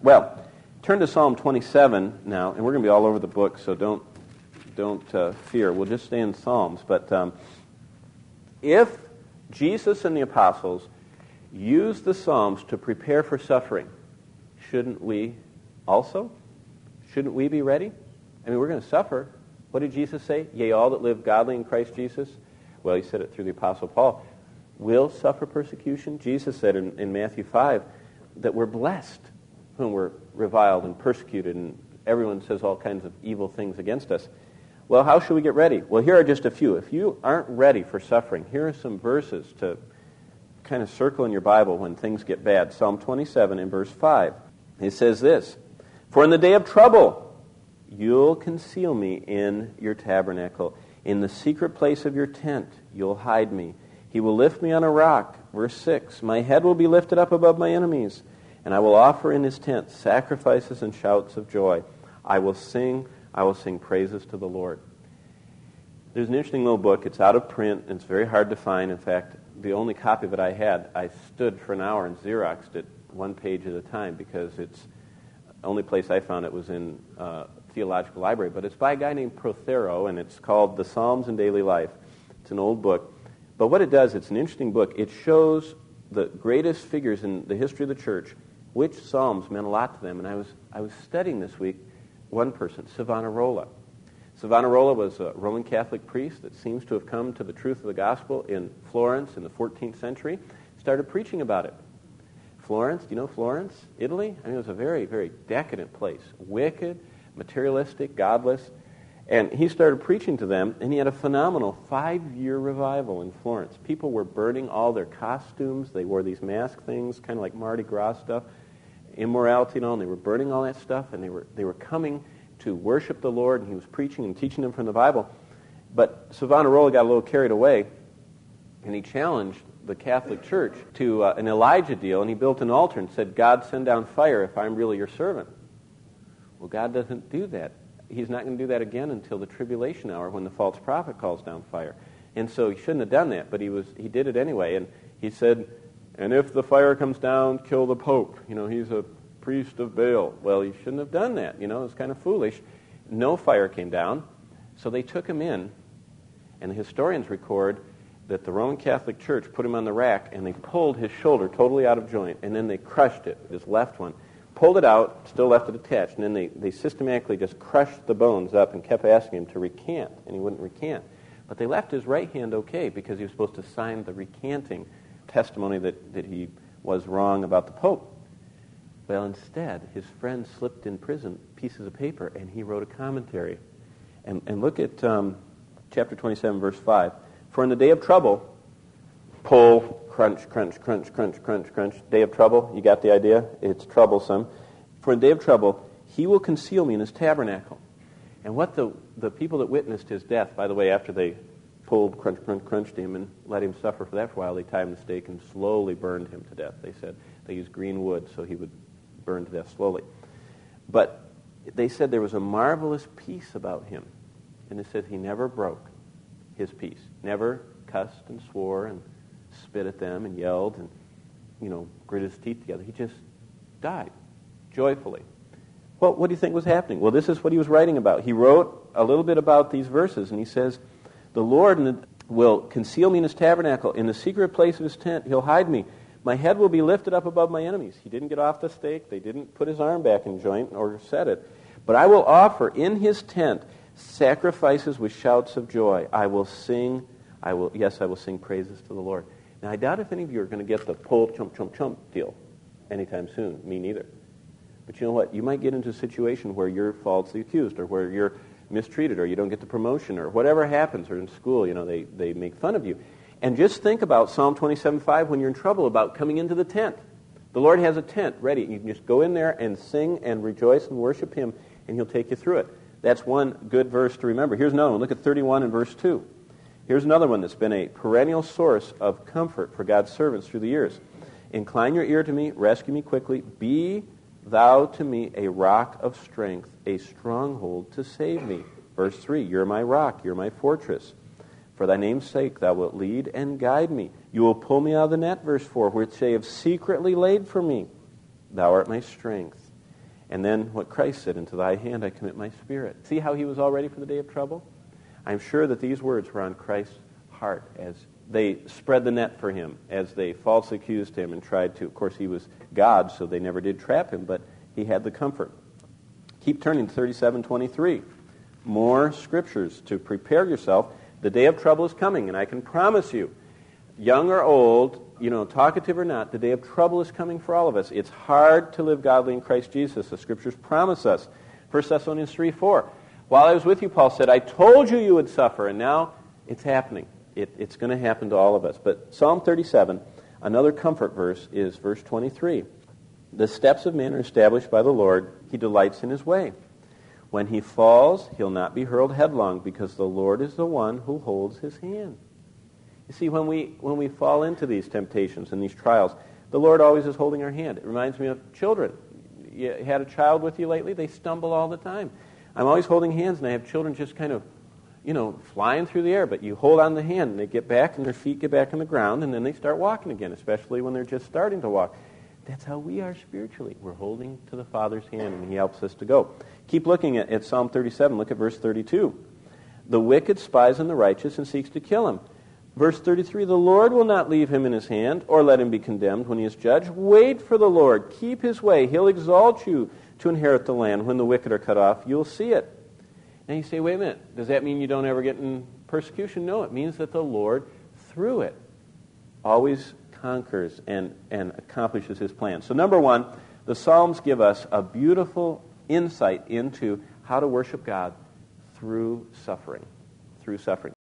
Well, turn to Psalm 27 now, and we're going to be all over the book, so don't, don't uh, fear. We'll just stay in Psalms. But um, if Jesus and the apostles used the Psalms to prepare for suffering, shouldn't we also? Shouldn't we be ready? I mean, we're going to suffer. What did Jesus say? Yea, all that live godly in Christ Jesus. Well, he said it through the Apostle Paul. Will suffer persecution. Jesus said in, in Matthew 5 that we're blessed when we're reviled and persecuted, and everyone says all kinds of evil things against us. Well, how should we get ready? Well, here are just a few. If you aren't ready for suffering, here are some verses to kind of circle in your Bible when things get bad. Psalm 27 in verse 5. It says this For in the day of trouble, You'll conceal me in your tabernacle. In the secret place of your tent, you'll hide me. He will lift me on a rock. Verse 6 My head will be lifted up above my enemies, and I will offer in his tent sacrifices and shouts of joy. I will sing, I will sing praises to the Lord. There's an interesting little book. It's out of print, and it's very hard to find. In fact, the only copy that I had, I stood for an hour and Xeroxed it one page at a time because it's the only place I found it was in uh, Theological Library, but it's by a guy named Prothero, and it's called The Psalms in Daily Life. It's an old book. But what it does, it's an interesting book. It shows the greatest figures in the history of the church, which Psalms meant a lot to them. And I was, I was studying this week one person, Savonarola. Savonarola was a Roman Catholic priest that seems to have come to the truth of the gospel in Florence in the 14th century, started preaching about it. Florence, do you know Florence, Italy? I mean, it was a very, very decadent place. Wicked, materialistic, godless. And he started preaching to them, and he had a phenomenal five year revival in Florence. People were burning all their costumes. They wore these mask things, kind of like Mardi Gras stuff, immorality and all, and they were burning all that stuff, and they were, they were coming to worship the Lord, and he was preaching and teaching them from the Bible. But Savonarola got a little carried away, and he challenged the Catholic Church to uh, an Elijah deal, and he built an altar and said, God, send down fire if I'm really your servant. Well, God doesn't do that. He's not going to do that again until the tribulation hour when the false prophet calls down fire. And so he shouldn't have done that, but he, was, he did it anyway. And he said, and if the fire comes down, kill the Pope. You know, he's a priest of Baal. Well, he shouldn't have done that. You know, it's kind of foolish. No fire came down. So they took him in, and the historians record that the Roman Catholic Church put him on the rack, and they pulled his shoulder totally out of joint, and then they crushed it, his left one pulled it out, still left it attached, and then they, they systematically just crushed the bones up and kept asking him to recant, and he wouldn't recant. But they left his right hand okay because he was supposed to sign the recanting testimony that, that he was wrong about the Pope. Well, instead, his friend slipped in prison pieces of paper, and he wrote a commentary. And, and look at um, chapter 27, verse 5. For in the day of trouble, pull, crunch, crunch, crunch, crunch, crunch, crunch. Day of trouble, you got the idea? It's troublesome. For in the day of trouble, he will conceal me in his tabernacle. And what the, the people that witnessed his death, by the way, after they pulled, crunch, crunch, crunched him and let him suffer for that for a while, they tied him to stake and slowly burned him to death. They said they used green wood so he would burn to death slowly. But they said there was a marvelous peace about him. And it said he never broke his peace, never cussed and swore and spit at them and yelled and, you know, grit his teeth together. He just died joyfully. Well, what do you think was happening? Well, this is what he was writing about. He wrote a little bit about these verses, and he says, The Lord will conceal me in his tabernacle. In the secret place of his tent, he'll hide me. My head will be lifted up above my enemies. He didn't get off the stake. They didn't put his arm back in joint or set it. But I will offer in his tent sacrifices with shouts of joy. I will sing, I will, yes, I will sing praises to the Lord. Now, I doubt if any of you are going to get the pull, chump, chump, chump deal anytime soon. Me neither. But you know what? You might get into a situation where you're falsely accused or where you're mistreated or you don't get the promotion or whatever happens or in school, you know, they, they make fun of you. And just think about Psalm 27.5 when you're in trouble about coming into the tent. The Lord has a tent ready. You can just go in there and sing and rejoice and worship Him, and He'll take you through it. That's one good verse to remember. Here's another one. Look at 31 and verse 2. Here's another one that's been a perennial source of comfort for God's servants through the years. Incline your ear to me, rescue me quickly. Be thou to me a rock of strength, a stronghold to save me. Verse 3 You're my rock, you're my fortress. For thy name's sake thou wilt lead and guide me. You will pull me out of the net, verse 4, which they have secretly laid for me. Thou art my strength. And then what Christ said, Into thy hand I commit my spirit. See how he was all ready for the day of trouble? I'm sure that these words were on Christ's heart as they spread the net for him, as they falsely accused him and tried to. Of course, he was God, so they never did trap him, but he had the comfort. Keep turning to 3723. More scriptures to prepare yourself. The day of trouble is coming, and I can promise you, young or old, you know, talkative or not, the day of trouble is coming for all of us. It's hard to live godly in Christ Jesus. The scriptures promise us. 1 Thessalonians 3 4. While I was with you, Paul said, I told you you would suffer, and now it's happening. It, it's going to happen to all of us. But Psalm 37, another comfort verse, is verse 23. The steps of man are established by the Lord. He delights in his way. When he falls, he'll not be hurled headlong, because the Lord is the one who holds his hand. You see, when we, when we fall into these temptations and these trials, the Lord always is holding our hand. It reminds me of children. You had a child with you lately? They stumble all the time. I'm always holding hands, and I have children just kind of, you know, flying through the air, but you hold on the hand, and they get back, and their feet get back on the ground, and then they start walking again, especially when they're just starting to walk. That's how we are spiritually. We're holding to the Father's hand, and He helps us to go. Keep looking at, at Psalm 37. Look at verse 32. The wicked spies on the righteous and seeks to kill him. Verse 33 The Lord will not leave him in his hand or let him be condemned when he is judged. Wait for the Lord. Keep his way. He'll exalt you to inherit the land. When the wicked are cut off, you'll see it. Now you say, wait a minute. Does that mean you don't ever get in persecution? No, it means that the Lord, through it, always conquers and, and accomplishes his plan. So, number one, the Psalms give us a beautiful insight into how to worship God through suffering. Through suffering.